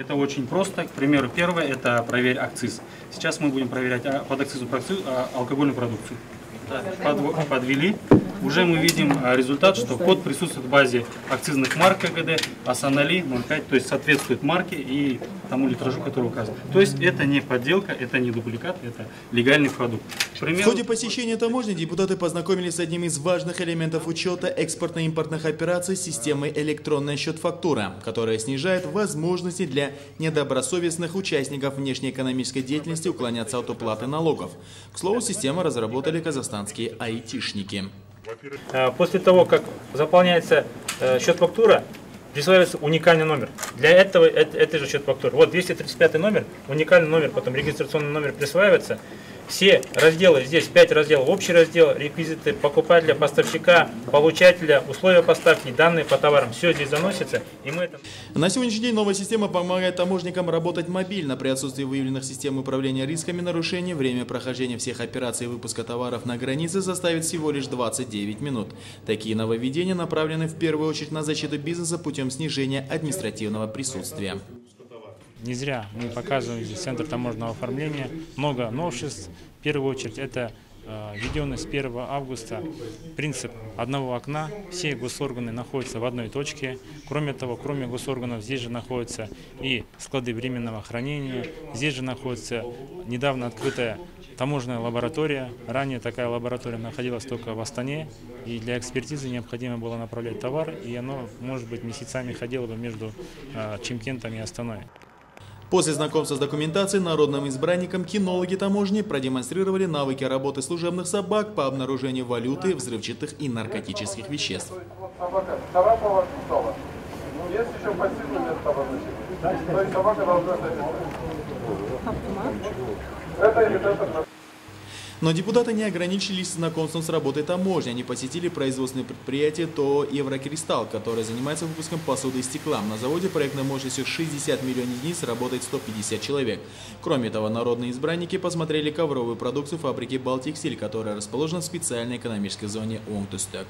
Это очень просто. К примеру, первое – это проверь акциз. Сейчас мы будем проверять а, под акцизу а, алкогольную продукцию. Под, подвели. Уже мы видим а, результат, что код присутствует в базе акцизных марок КГД, Асанали 05, то есть соответствует марке и тому литражу, который указан. То есть это не подделка, это не дубликат, это легальный продукт. Примеру... В ходе посещения таможни депутаты познакомились с одним из важных элементов учета экспортно-импортных операций системой электронная счет-фактура, которая снижает возможности для недобросовестных участников внешнеэкономической деятельности уклоняться от уплаты налогов. К слову, систему разработали казахстанские айтишники. Э, после того, как заполняется э, счет-фактура, присваивается уникальный номер. Для этого это, это же счет фактуры. Вот 235 номер, уникальный номер, потом регистрационный номер присваивается. Все разделы, здесь 5 разделов, общий раздел, реквизиты покупателя, поставщика, получателя, условия поставки, данные по товарам. Все здесь заносится, и мы это... На сегодняшний день новая система помогает таможникам работать мобильно. При отсутствии выявленных систем управления рисками нарушений время прохождения всех операций выпуска товаров на границе составит всего лишь 29 минут. Такие нововведения направлены в первую очередь на защиту бизнеса путем снижения административного присутствия. Не зря мы показываем здесь центр таможенного оформления. Много новшеств. В первую очередь это э, введенный с 1 августа принцип одного окна. Все госорганы находятся в одной точке. Кроме того, кроме госорганов, здесь же находятся и склады временного хранения. Здесь же находится недавно открытая таможенная лаборатория. Ранее такая лаборатория находилась только в Астане. И для экспертизы необходимо было направлять товар. И оно, может быть, месяцами ходило бы между э, Чемкентом и Астаной. После знакомства с документацией народным избранникам кинологи таможни продемонстрировали навыки работы служебных собак по обнаружению валюты, взрывчатых и наркотических веществ. Есть еще пассивный метод обозначения. То есть собака должна Это но депутаты не ограничились знакомством с работой таможни. Они посетили производственное предприятие ТО «Еврокристалл», которое занимается выпуском посуды и стекла. На заводе проектной мощностью 60 миллионов единиц работает 150 человек. Кроме того, народные избранники посмотрели ковровую продукцию фабрики «Балтиксиль», которая расположена в специальной экономической зоне Онгтустек.